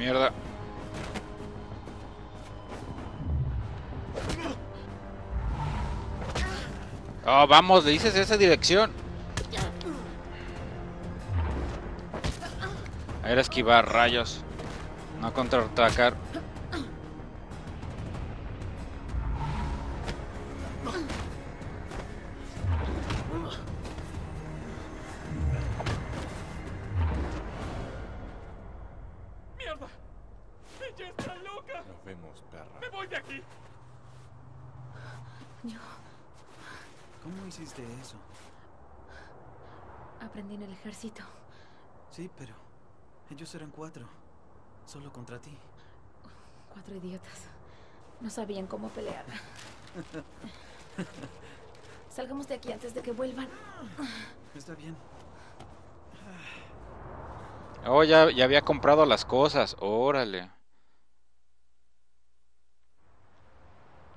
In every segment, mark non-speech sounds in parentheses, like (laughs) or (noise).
Mierda. Oh, vamos, le dices esa dirección. Era esquivar rayos. No contraatacar. Vemos, perra. ¡Me voy de aquí! Yo ¿Cómo hiciste eso? aprendí en el ejército. Sí, pero ellos eran cuatro. Solo contra ti. Cuatro idiotas. No sabían cómo pelear. (laughs) Salgamos de aquí antes de que vuelvan. Está bien. Oh, ya, ya había comprado las cosas. Órale.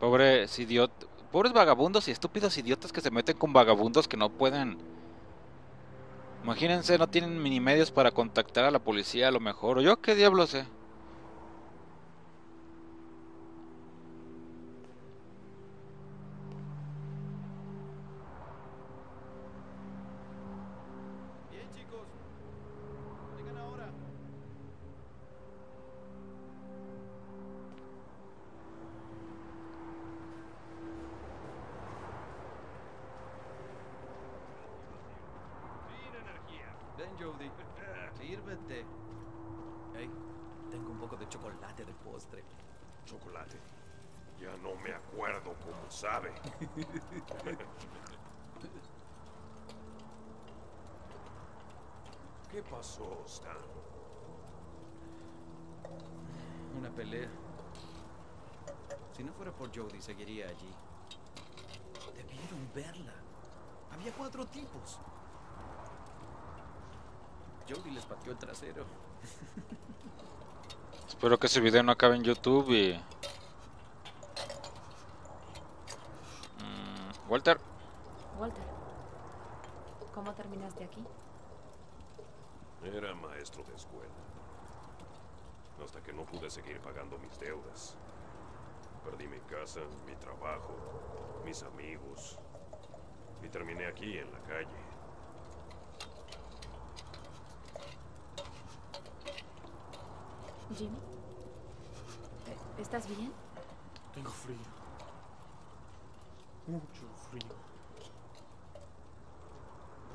Pobres idiotas. Pobres vagabundos y estúpidos idiotas que se meten con vagabundos que no pueden. Imagínense, no tienen mini medios para contactar a la policía a lo mejor. ¿O yo qué diablo sé? Bien, Jody. Sírvete. Hey, tengo un poco de chocolate de postre. Chocolate. Ya no me acuerdo cómo sabe. (laughs) ¿Qué pasó, Stan? Una pelea. Si no fuera por Jody, seguiría allí. Debieron verla. Había cuatro tipos. Jody les pateó el trasero. Espero que ese video no acabe en YouTube y... Mm, Walter. Walter, ¿cómo terminaste aquí? Era maestro de escuela. Hasta que no pude seguir pagando mis deudas. Perdí mi casa, mi trabajo, mis amigos. Y terminé aquí en la calle. Jimmy, ¿e- ¿estás bien? Tengo frío. Mucho frío.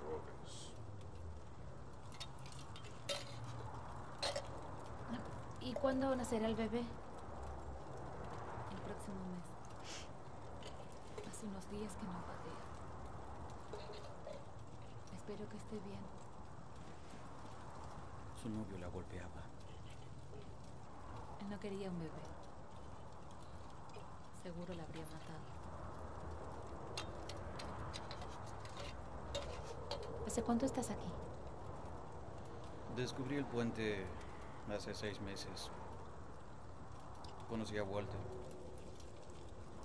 Drogas. ¿Y cuándo nacerá el bebé? El próximo mes. Hace unos días que no patea. Espero que esté bien. Su novio la golpeaba. No quería un bebé. Seguro la habría matado. ¿Hace cuánto estás aquí? Descubrí el puente hace seis meses. Conocí a Walter.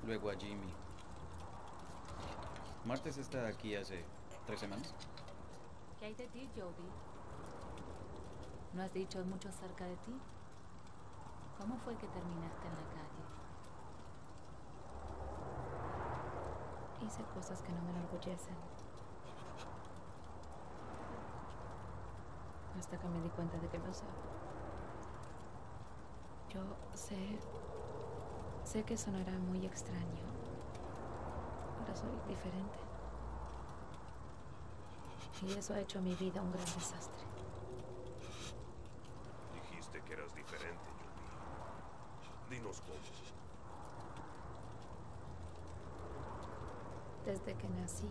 Luego a Jimmy. Martes está aquí hace tres semanas. ¿Qué hay de ti, Jody? ¿No has dicho mucho acerca de ti? ¿Cómo fue que terminaste en la calle? Hice cosas que no me enorgullecen. Hasta que me di cuenta de que lo sé. Yo sé... Sé que sonará muy extraño. Pero soy diferente. Y eso ha hecho mi vida un gran desastre. Dijiste que eras diferente, Desde que nací,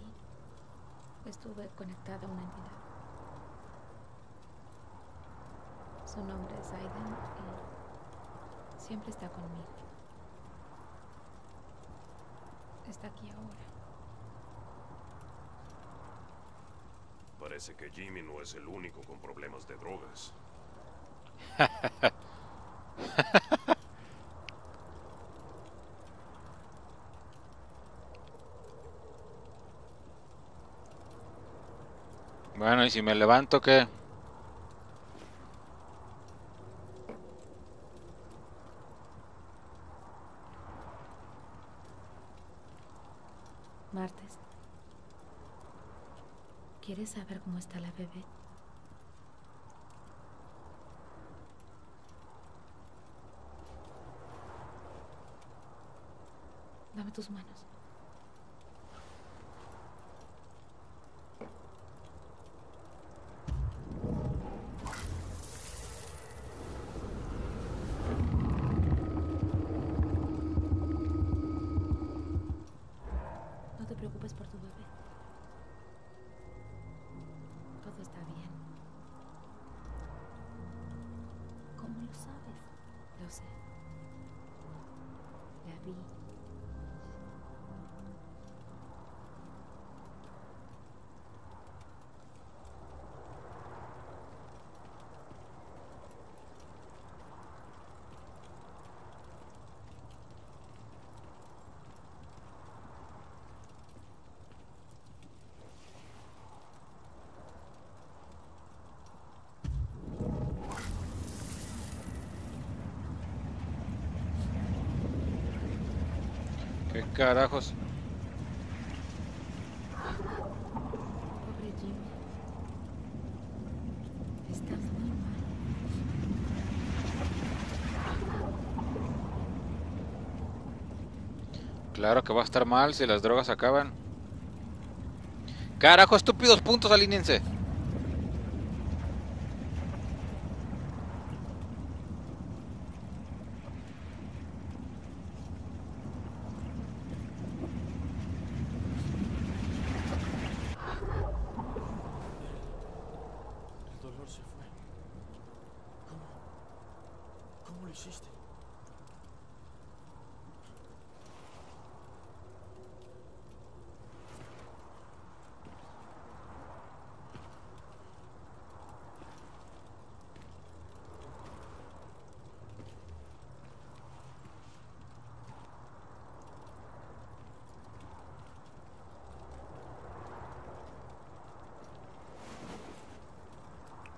estuve conectada a una entidad. Su nombre es Aiden y siempre está conmigo. Está aquí ahora. Parece que Jimmy no es el único con problemas de drogas. (laughs) Bueno, ¿y si me levanto qué? Martes. ¿Quieres saber cómo está la bebé? Dame tus manos. La carajos? Pobre Jimmy. Está muy mal. Claro que va a estar mal si las drogas acaban. Carajo, estúpidos puntos, alínense. El dolor se fue. ¿Cómo? ¿Cómo lo hiciste?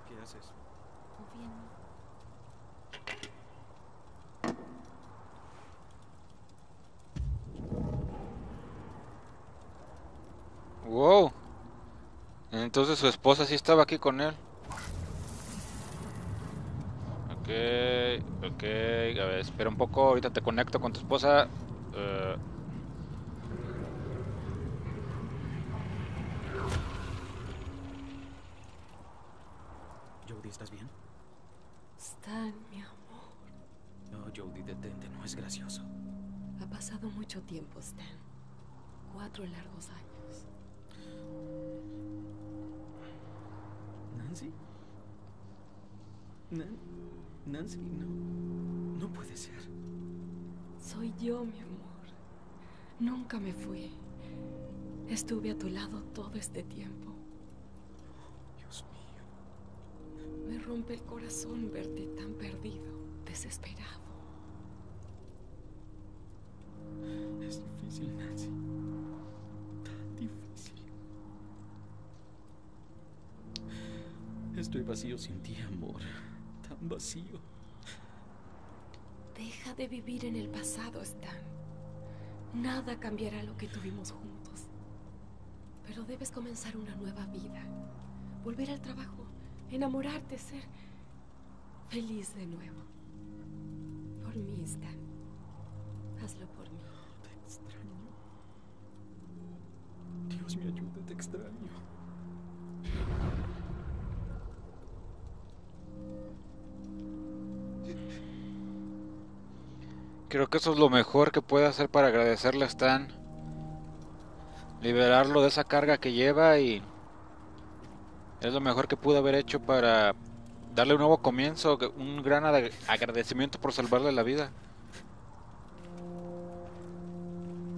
¿Qué haces? Confía en mí. Wow. Entonces su esposa sí estaba aquí con él. Ok, ok. A ver, espera un poco. Ahorita te conecto con tu esposa. Jody, ¿estás bien? Stan, mi amor. No, Jody, detente, no es gracioso. Ha pasado mucho tiempo, Stan. Cuatro largos años. ¿Nancy? Nan- Nancy, no. No puede ser. Soy yo, mi amor. Nunca me fui. Estuve a tu lado todo este tiempo. Dios mío. Me rompe el corazón verte tan perdido, desesperado. Es difícil, Nancy. Estoy vacío sin ti, amor. Tan vacío. Deja de vivir en el pasado, Stan. Nada cambiará lo que tuvimos juntos. Pero debes comenzar una nueva vida. Volver al trabajo, enamorarte, ser feliz de nuevo. Por mí, Stan. Hazlo por mí. Te extraño. Dios me ayude, te extraño. Creo que eso es lo mejor que puede hacer para agradecerle a Stan. Liberarlo de esa carga que lleva y es lo mejor que pudo haber hecho para darle un nuevo comienzo, un gran ag- agradecimiento por salvarle la vida.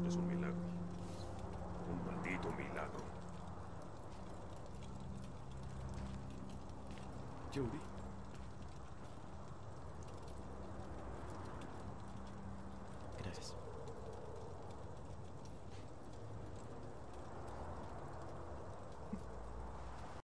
Es un milagro. Un maldito milagro. Jody.